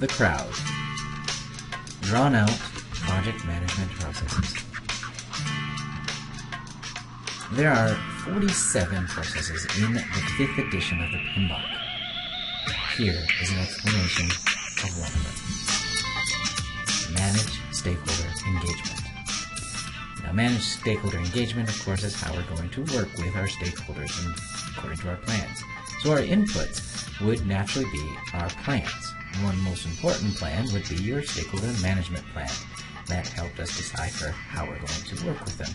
the crowd. Drawn out project management processes. There are 47 processes in the fifth edition of the PMBOK. Here is an explanation of one of them. Manage stakeholder engagement. Now, manage stakeholder engagement, of course, is how we're going to work with our stakeholders according to our plans. So our inputs would naturally be our plans. One most important plan would be your stakeholder management plan. That helped us decipher how we're going to work with them.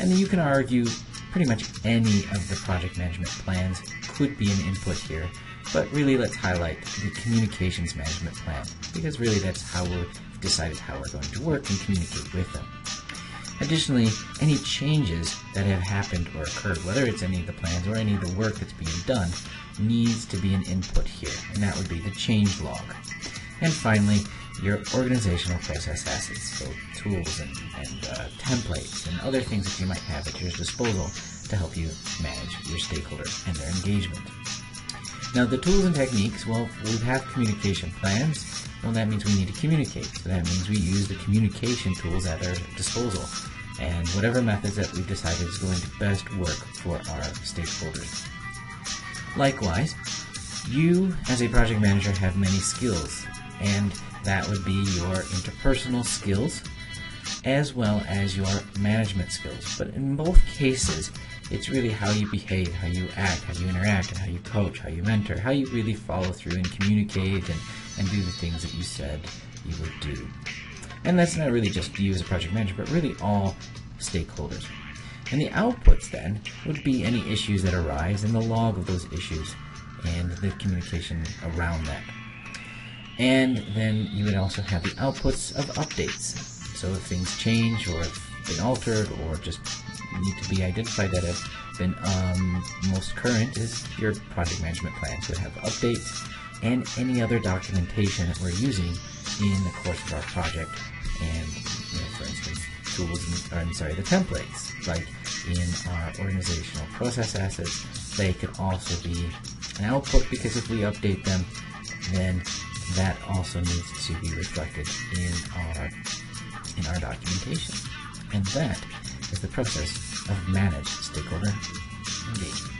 And you can argue pretty much any of the project management plans could be an input here, but really let's highlight the communications management plan, because really that's how we've decided how we're going to work and communicate with them. Additionally, any changes that have happened or occurred, whether it's any of the plans or any of the work that's being done, needs to be an input here, and that would be the change log. And finally, your organizational process assets, so tools and, and uh, templates and other things that you might have at your disposal to help you manage your stakeholders and their engagement. Now, the tools and techniques, well, we have communication plans. Well, that means we need to communicate. So that means we use the communication tools at our disposal and whatever methods that we've decided is going to best work for our stakeholders. Likewise, you as a project manager have many skills, and that would be your interpersonal skills as well as your management skills. But in both cases, it's really how you behave, how you act, how you interact, and how you coach, how you mentor, how you really follow through and communicate and, and do the things that you said you would do. And that's not really just you as a project manager, but really all stakeholders. And the outputs then would be any issues that arise and the log of those issues and the communication around that. And then you would also have the outputs of updates. So if things change or have been altered or just need to be identified that have been um, most current is your project management plan. So it have updates and any other documentation that we're using in the course of our project. And you know, for instance, tools, I'm sorry, the templates, like in our organizational process assets, they could also be an output because if we update them, then that also needs to be reflected in our in our documentation. And that is the process of managed stakeholder engagement.